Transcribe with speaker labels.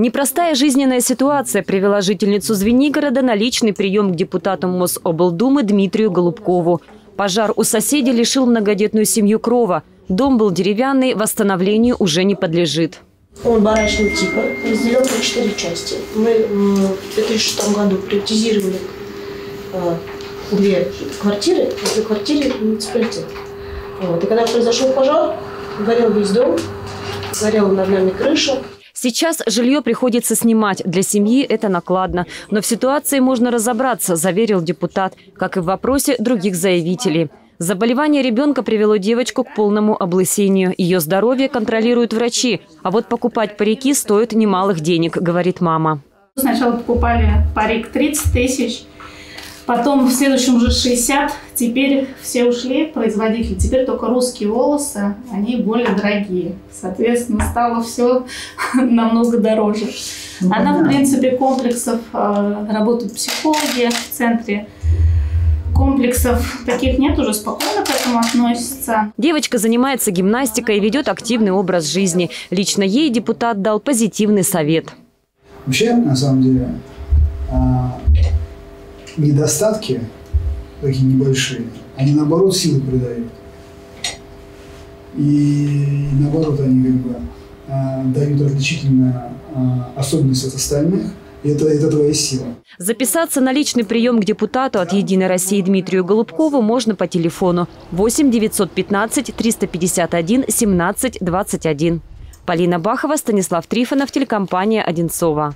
Speaker 1: Непростая жизненная ситуация привела жительницу Звенигорода на личный прием к депутату Мособлдумы Дмитрию Голубкову. Пожар у соседей лишил многодетную семью крова. Дом был деревянный, восстановлению уже не подлежит.
Speaker 2: Он барачного типа, разделен на четыре части. Мы в 2006 году приватизировали э, две квартиры, две квартиры муниципалитета. Вот. И когда произошел пожар, горел весь дом, горела над нами крыша.
Speaker 1: Сейчас жилье приходится снимать. Для семьи это накладно. Но в ситуации можно разобраться, заверил депутат, как и в вопросе других заявителей. Заболевание ребенка привело девочку к полному облысению. Ее здоровье контролируют врачи. А вот покупать парики стоит немалых денег, говорит мама.
Speaker 3: Сначала покупали парик 30 тысяч, потом в следующем уже 60. Теперь все ушли, производители. Теперь только русские волосы, они более дорогие. Соответственно, стало все намного дороже. Ну, а там, в принципе, комплексов э, работают психологи в центре комплексов таких нет, уже спокойно к этому относится.
Speaker 1: Девочка занимается гимнастикой и ведет активный образ жизни. Лично ей депутат дал позитивный совет.
Speaker 4: Вообще, на самом деле, а, недостатки такие небольшие, они наоборот силы придают. И наоборот, они как бы а, дают различительную а, особенность от остальных – это, это твоя сила.
Speaker 1: Записаться на личный прием к депутату от «Единой России» Дмитрию Голубкову можно по телефону 8 915 351 17 21. Полина Бахова, Станислав Трифонов, телекомпания «Одинцова».